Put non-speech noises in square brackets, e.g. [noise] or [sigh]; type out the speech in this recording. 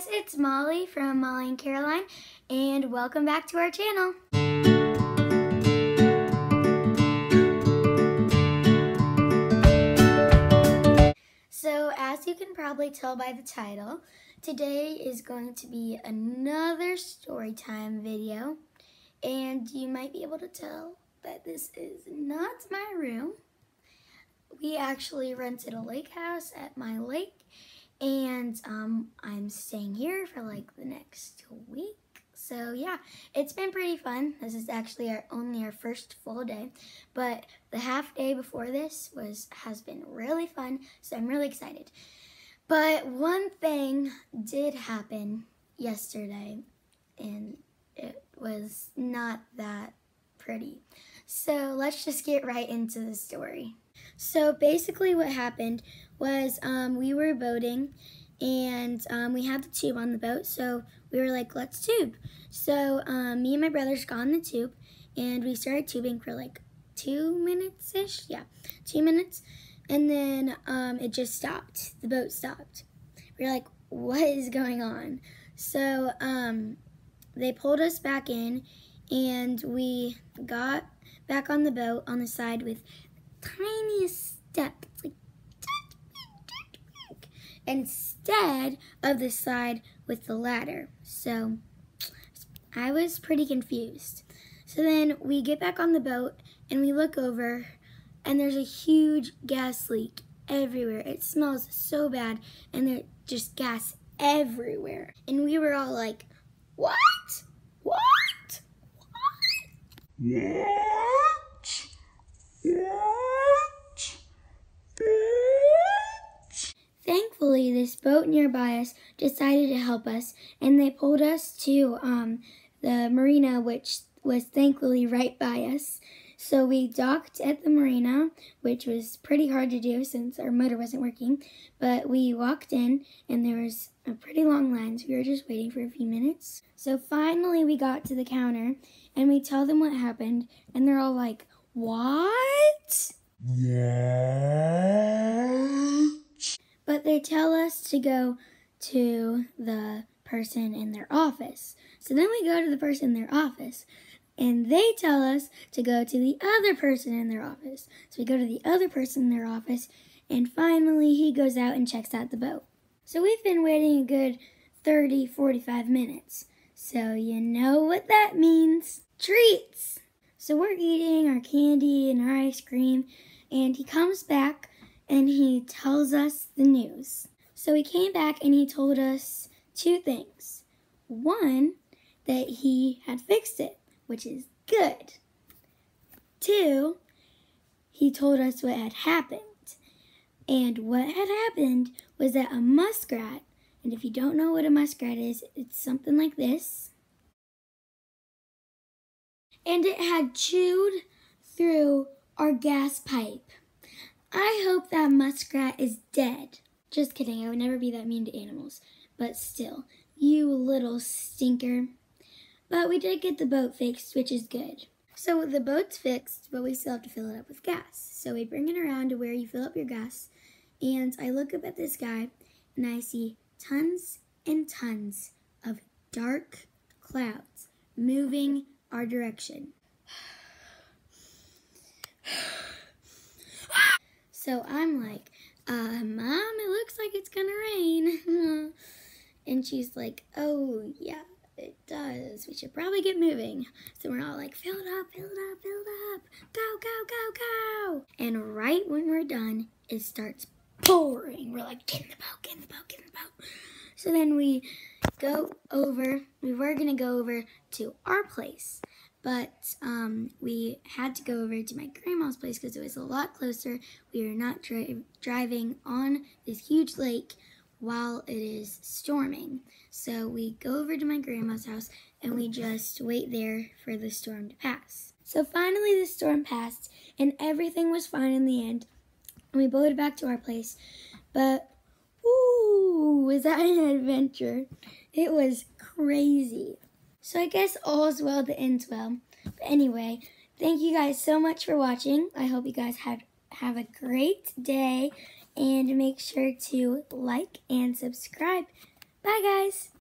guys, it's Molly from Molly and Caroline, and welcome back to our channel. So, as you can probably tell by the title, today is going to be another story time video, and you might be able to tell that this is not my room. We actually rented a lake house at my lake, and um, I'm staying here for like the next week. So yeah, it's been pretty fun. This is actually our only our first full day, but the half day before this was has been really fun. So I'm really excited. But one thing did happen yesterday, and it was not that pretty. So let's just get right into the story. So basically what happened was um, we were boating and um, we had the tube on the boat. So we were like, let's tube. So um, me and my brothers got on the tube and we started tubing for like two minutes-ish. Yeah, two minutes. And then um, it just stopped. The boat stopped. We were like, what is going on? So um, they pulled us back in and we got back on the boat on the side with tiniest step. It's like instead of the side with the ladder. So I was pretty confused. So then we get back on the boat and we look over and there's a huge gas leak everywhere. It smells so bad and there's just gas everywhere. And we were all like, what? What? What? What? What? Thankfully, this boat nearby us decided to help us, and they pulled us to um, the marina, which was thankfully right by us. So we docked at the marina, which was pretty hard to do since our motor wasn't working. But we walked in, and there was a pretty long line, so we were just waiting for a few minutes. So finally, we got to the counter, and we tell them what happened, and they're all like, "What?" What? But they tell us to go to the person in their office. So then we go to the person in their office, and they tell us to go to the other person in their office. So we go to the other person in their office, and finally he goes out and checks out the boat. So we've been waiting a good 30, 45 minutes. So you know what that means treats. So we're eating our candy and our ice cream, and he comes back and he tells us the news. So he came back and he told us two things. One, that he had fixed it, which is good. Two, he told us what had happened. And what had happened was that a muskrat, and if you don't know what a muskrat is, it's something like this. And it had chewed through our gas pipe. I hope that muskrat is dead. Just kidding, I would never be that mean to animals. But still, you little stinker. But we did get the boat fixed, which is good. So the boat's fixed, but we still have to fill it up with gas. So we bring it around to where you fill up your gas. And I look up at the sky and I see tons and tons of dark clouds moving our direction. [sighs] [sighs] [sighs] So I'm like, uh, Mom, it looks like it's gonna rain. [laughs] and she's like, Oh, yeah, it does. We should probably get moving. So we're all like, Fill it up, fill it up, fill it up. Go, go, go, go. And right when we're done, it starts pouring. We're like, Get in the boat, get in the boat, get in the boat. So then we go over, we were gonna go over to our place but um, we had to go over to my grandma's place because it was a lot closer. We are not dri driving on this huge lake while it is storming. So we go over to my grandma's house and we just wait there for the storm to pass. So finally the storm passed and everything was fine in the end. We boated back to our place. But, ooh, was that an adventure? It was crazy. So I guess all's well that ends well. But anyway, thank you guys so much for watching. I hope you guys had have a great day and make sure to like and subscribe. Bye guys. guys.